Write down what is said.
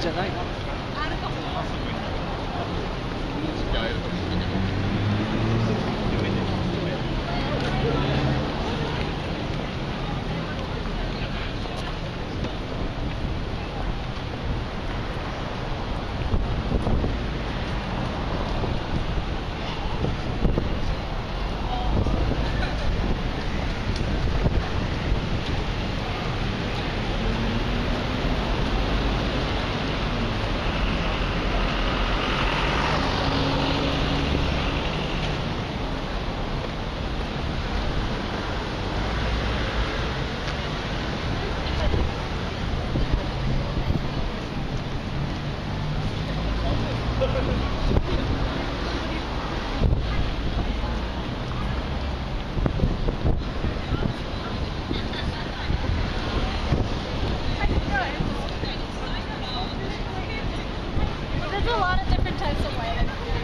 じゃないの？There's a lot of different types of wine.